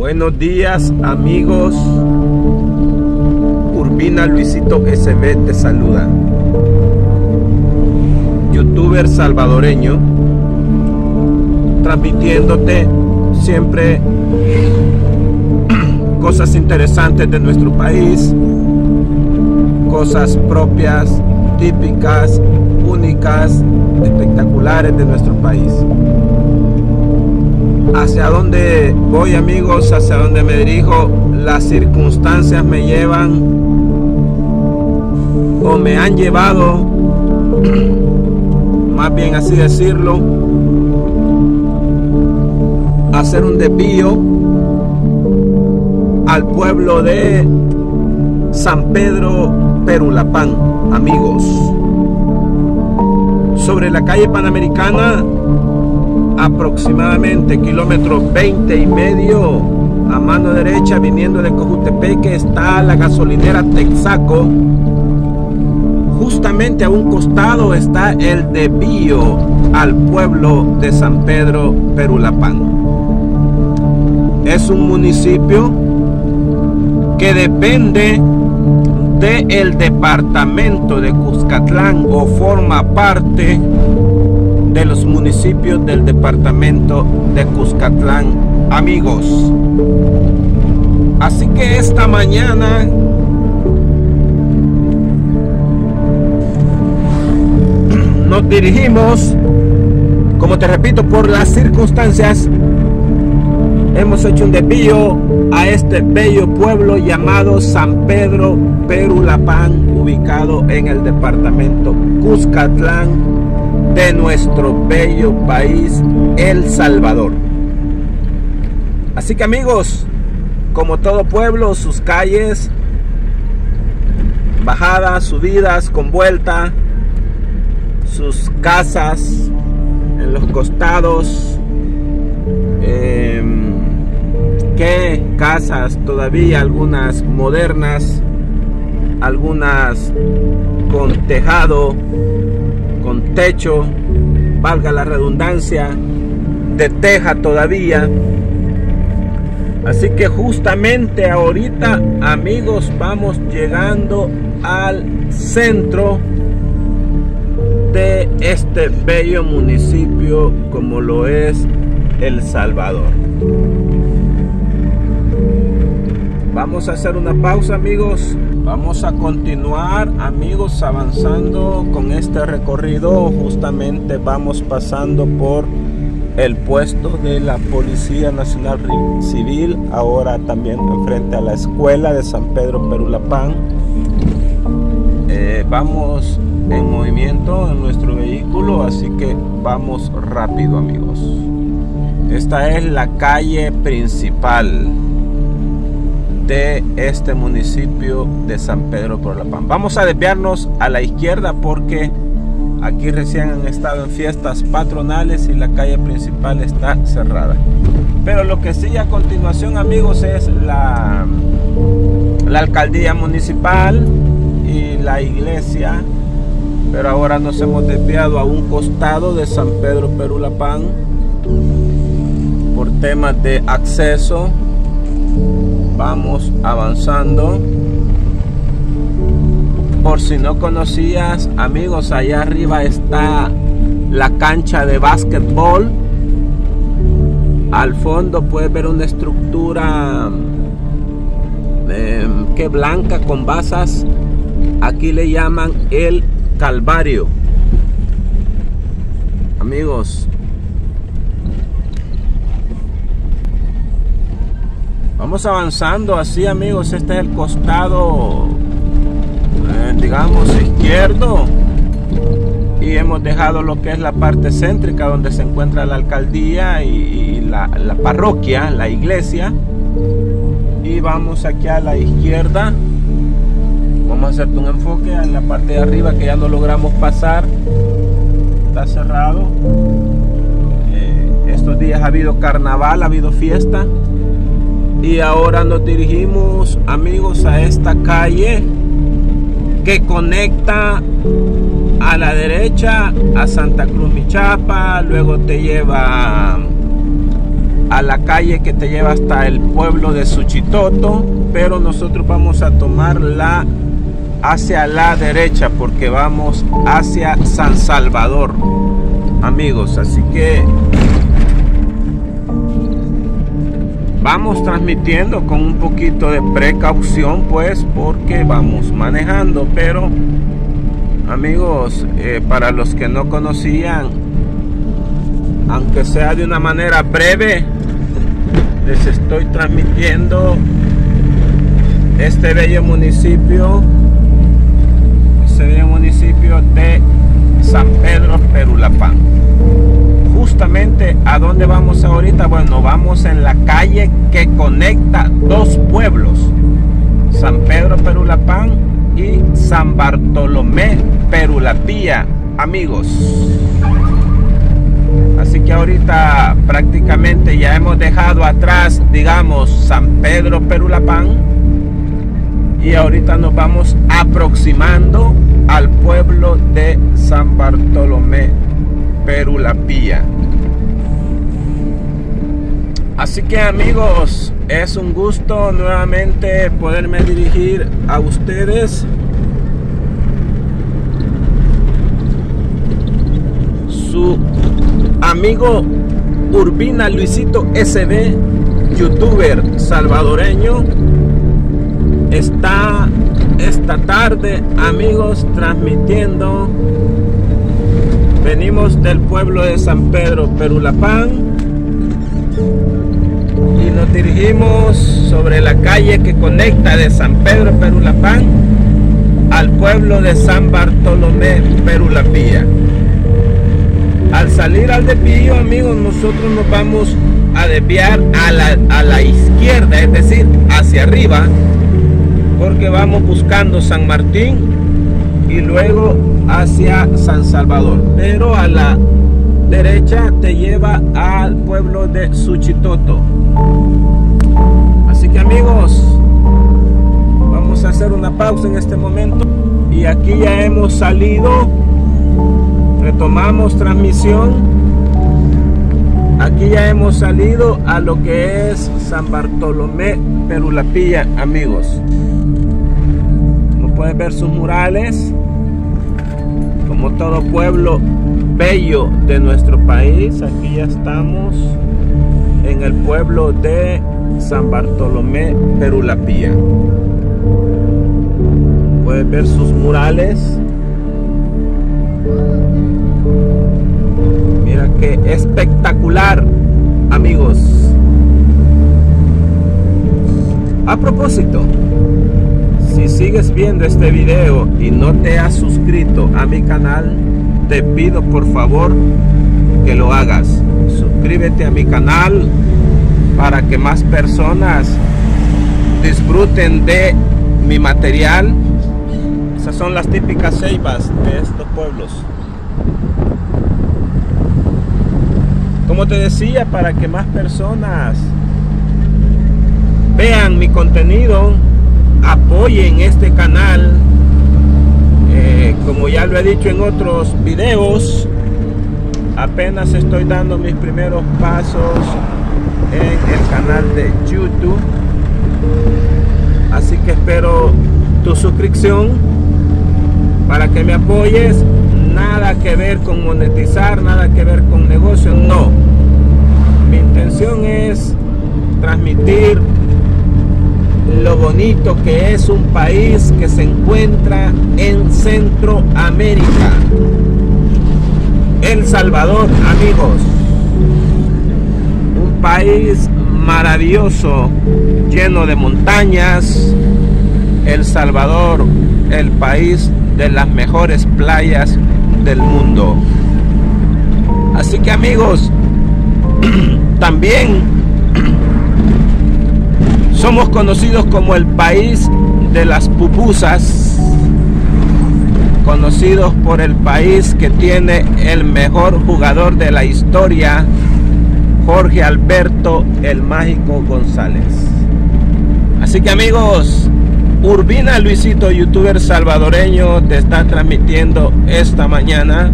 Buenos días amigos. Urbina Luisito SB te saluda. Youtuber salvadoreño. Transmitiéndote siempre cosas interesantes de nuestro país. Cosas propias, típicas, únicas, espectaculares de nuestro país hacia dónde voy amigos, hacia dónde me dirijo, las circunstancias me llevan o me han llevado, más bien así decirlo, a hacer un desvío al pueblo de San Pedro Perulapán, amigos. Sobre la calle Panamericana aproximadamente kilómetro 20 y medio a mano derecha viniendo de Cojutepeque está la gasolinera Texaco. Justamente a un costado está el desvío al pueblo de San Pedro Perulapán. Es un municipio que depende del departamento de Cuscatlán o forma parte de los municipios del departamento de Cuscatlán, amigos. Así que esta mañana nos dirigimos, como te repito, por las circunstancias, hemos hecho un desvío a este bello pueblo llamado San Pedro Perulapán, ubicado en el departamento Cuscatlán, de nuestro bello país, El Salvador. Así que amigos, como todo pueblo, sus calles, bajadas, subidas, con vuelta, sus casas en los costados, eh, que casas todavía, algunas modernas, algunas con tejado, con techo, valga la redundancia, de teja todavía. Así que justamente ahorita, amigos, vamos llegando al centro de este bello municipio como lo es El Salvador. Vamos a hacer una pausa, amigos. Vamos a continuar amigos avanzando con este recorrido. Justamente vamos pasando por el puesto de la Policía Nacional Civil, ahora también enfrente a la escuela de San Pedro Perulapán. Eh, vamos en movimiento en nuestro vehículo, así que vamos rápido amigos. Esta es la calle principal de este municipio de San Pedro por la Pan. Vamos a desviarnos a la izquierda porque aquí recién han estado en fiestas patronales y la calle principal está cerrada. Pero lo que sigue a continuación, amigos, es la, la alcaldía municipal y la iglesia. Pero ahora nos hemos desviado a un costado de San Pedro Perulapán por temas de acceso vamos avanzando. Por si no conocías amigos allá arriba está la cancha de básquetbol. Al fondo puedes ver una estructura em, que blanca con basas. Aquí le llaman el calvario. Amigos Vamos avanzando así amigos, este es el costado, eh, digamos, izquierdo. Y hemos dejado lo que es la parte céntrica donde se encuentra la alcaldía y, la, parroquia, la iglesia. Y vamos aquí a la izquierda. Vamos a hacerte un enfoque en la parte de arriba que ya no logramos pasar. Está cerrado. Eh, estos días ha habido carnaval, ha habido fiesta y ahora nos dirigimos amigos a esta calle que conecta a la derecha a Santa Cruz Michapa luego te lleva a la calle que te lleva hasta el pueblo de Suchitoto, pero nosotros vamos a tomarla hacia la derecha porque vamos hacia San Salvador, amigos. Así que vamos transmitiendo con un poquito de precaución, pues, porque vamos manejando, pero amigos, eh, para los que no conocían, aunque sea de una manera breve, les estoy transmitiendo este bello municipio, este bello municipio de San Pedro Perulapán. Justamente a dónde vamos ahorita, bueno, vamos en la calle que conecta dos pueblos, San Pedro Perulapán y San Bartolomé Perulapía, amigos. Así que ahorita prácticamente ya hemos dejado atrás, digamos, San Pedro Perulapán. Y ahorita nos vamos aproximando al pueblo de San Bartolomé Perulapía. Así que amigos, es un gusto nuevamente poderme dirigir a ustedes su amigo Urbina Luisito SB, youtuber salvadoreño, está esta tarde, amigos, transmitiendo. Venimos del pueblo de San Pedro, Perulapán, nos dirigimos sobre la calle que conecta de San Pedro, Perulapán, al pueblo de San Bartolomé, Perulapía. Al salir al desvío, amigos, nosotros nos vamos a desviar a la, a la izquierda, es decir, hacia arriba, porque vamos buscando San Martín y luego hacia San Salvador. Te lleva al pueblo de Suchitoto. Así que amigos, vamos a hacer una pausa en este momento. Y aquí ya hemos salido retomamos transmisión. Aquí ya hemos salido a lo que es San Bartolomé Perulapilla, amigos. No pueden ver sus murales. Como todo pueblo bello de nuestro país, aquí ya estamos en el pueblo de San Bartolomé Perulapía. Pueden ver sus murales. que espectacular, amigos. A propósito, si sigues viendo este video y no te has suscrito a mi canal, te pido por favor que lo hagas. Suscríbete a mi canal para que más personas disfruten de mi material. Esas son las típicas ceibas de estos pueblos. Como te decía, para que más personas vean mi contenido, apoyen este canal. Como ya lo he dicho en otros videos, apenas estoy dando mis primeros pasos en el canal de YouTube. Así que espero tu suscripción para que me apoyes nada que ver con monetizar, nada que ver con negocio, no. Mi intención es transmitir lo bonito que es un país que se encuentra en Centroamérica. El Salvador, amigos. Un país maravilloso, lleno de montañas. El Salvador, el país de las mejores playas del mundo. Así que amigos, también somos conocidos como el país de las pupusas, conocidos por el país que tiene el mejor jugador de la historia, Jorge Alberto el Mágico González. Así que amigos, Urbina Luisito, youtuber salvadoreño, te está transmitiendo esta mañana.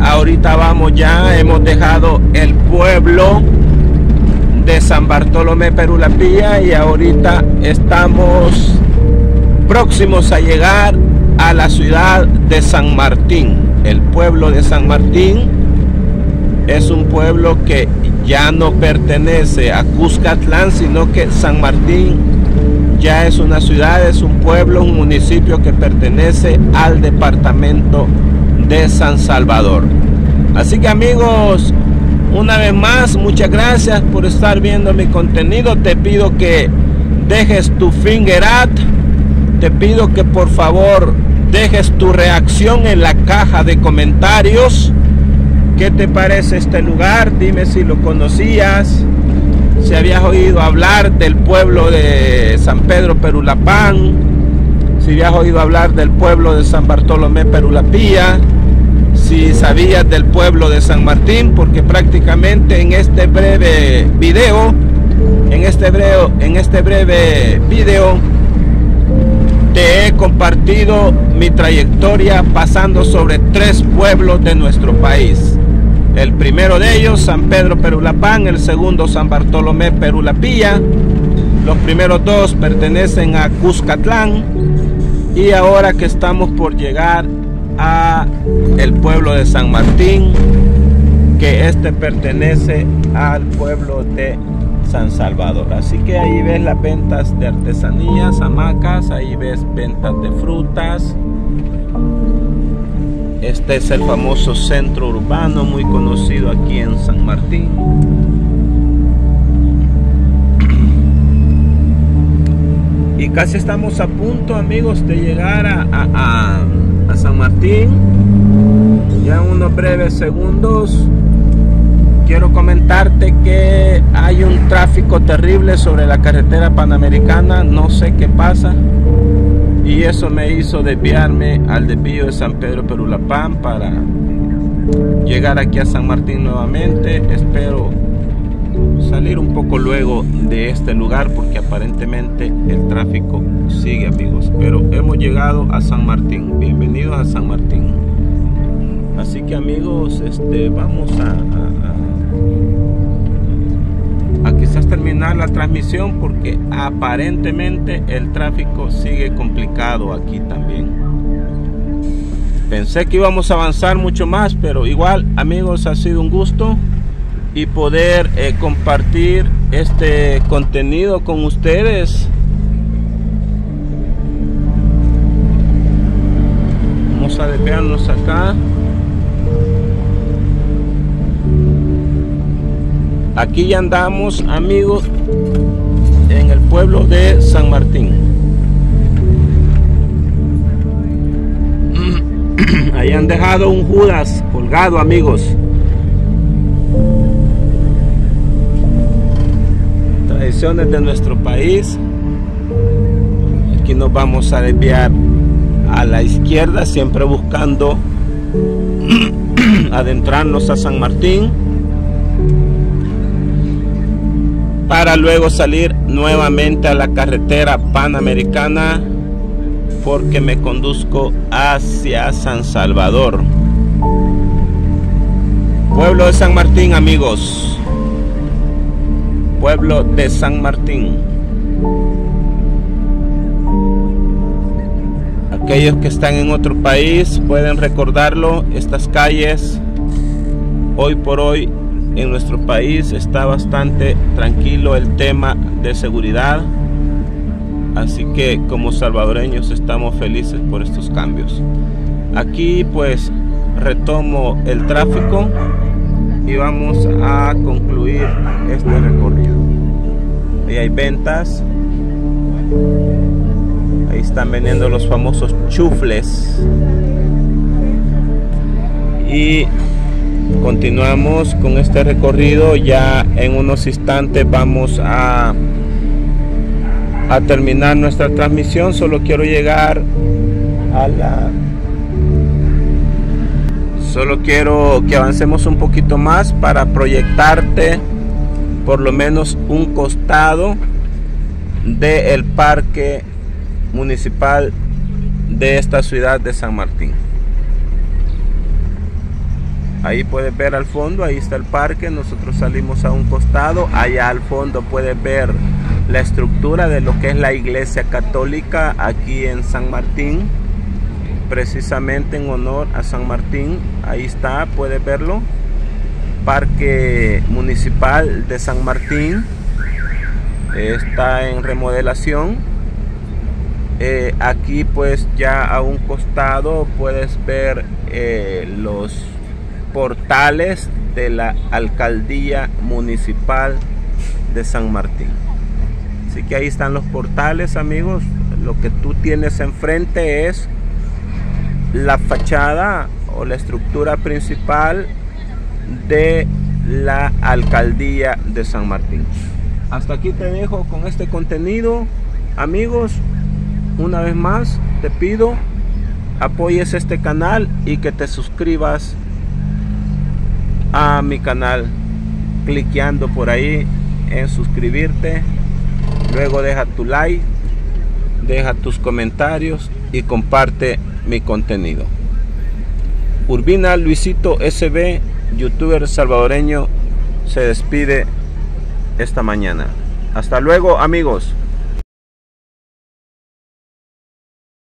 Ahorita vamos ya, hemos dejado el pueblo de San Bartolomé Perulapía y ahorita estamos próximos a llegar a la ciudad de San Martín. El pueblo de San Martín es un pueblo que ya no pertenece a Cuscatlán, sino que San Martín ya es una ciudad, es un pueblo, un municipio que pertenece al departamento de San Salvador. Así que amigos, una vez más, muchas gracias por estar viendo mi contenido. Te pido que dejes tu finger at. Te pido que por favor dejes tu reacción en la caja de comentarios. ¿Qué te parece este lugar? Dime si lo conocías. Si habías oído hablar del pueblo de San Pedro Perulapán. Si habías oído hablar del pueblo de San Bartolomé Perulapía si sabías del pueblo de San Martín, porque prácticamente en este breve video, en este breve, en este breve video, te he compartido mi trayectoria pasando sobre tres pueblos de nuestro país. El primero de ellos, San Pedro Perulapán, el segundo, San Bartolomé Perulapía. Los primeros dos pertenecen a Cuscatlán y ahora que estamos por llegar a el pueblo de San Martín, que este pertenece al pueblo de San Salvador. Así que ahí ves las ventas de artesanías, hamacas, ahí ves ventas de frutas. Este es el famoso centro urbano muy conocido aquí en San Martín. Y casi estamos a punto amigos de llegar a San Martín. Ya en unos breves segundos quiero comentarte que hay un tráfico terrible sobre la carretera panamericana, no sé qué pasa. Y eso me hizo desviarme al desvío de San Pedro Perulapán para llegar aquí a San Martín nuevamente. Espero salir un poco luego de este lugar porque aparentemente el tráfico sigue amigos. Pero hemos llegado a San Martín. Bienvenidos a San Martín. Así que amigos este vamos a, a, a quizás terminar la transmisión porque aparentemente el tráfico sigue complicado aquí también. Pensé que íbamos a avanzar mucho más pero igual amigos ha sido un gusto y poder eh, compartir este contenido con ustedes. Vamos a desviarnos acá. Aquí ya andamos, amigos, en el pueblo de San Martín. Ahí han dejado un Judas colgado, amigos. De nuestro país. Aquí nos vamos a desviar a la izquierda, siempre buscando adentrarnos a San Martín para luego salir nuevamente a la carretera panamericana porque me conduzco hacia San Salvador. Pueblo de San Martín, amigos pueblo de San Martín. Aquellos que están en otro país pueden recordarlo, estas calles hoy por hoy en nuestro país está bastante tranquilo el tema de seguridad. Así que como salvadoreños estamos felices por estos cambios. Aquí pues retomo el tráfico y vamos a concluir este recorrido. Ahí hay ventas. Ahí están vendiendo los famosos chufles. Y continuamos con este recorrido. Ya en unos instantes vamos a, a terminar nuestra transmisión. Solo quiero llegar a la Solo quiero que avancemos un poquito más para proyectarte por lo menos un costado del parque municipal de esta ciudad de San Martín. Ahí puedes ver al fondo, ahí está el parque. Nosotros salimos a un costado. Allá al fondo puedes ver la estructura de lo que es la iglesia católica aquí en San Martín. Precisamente en honor a San Martín. Ahí está, puedes verlo. Parque Municipal de San Martín. Está en remodelación. Eh, aquí pues ya a un costado puedes ver eh, los portales de la alcaldía municipal de San Martín. Así que ahí están los portales, amigos. Lo que tú tienes enfrente es la fachada o la estructura principal de la alcaldía de San Martín. Hasta aquí te dejo con este contenido. Amigos, una vez más te pido apoyes este canal y que te suscribas a mi canal cliqueando por ahí en suscribirte luego deja tu like deja tus comentarios y comparte mi contenido Urbina Luisito SB youtuber salvadoreño se despide esta mañana. Hasta luego amigos